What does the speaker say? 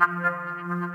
Thank you.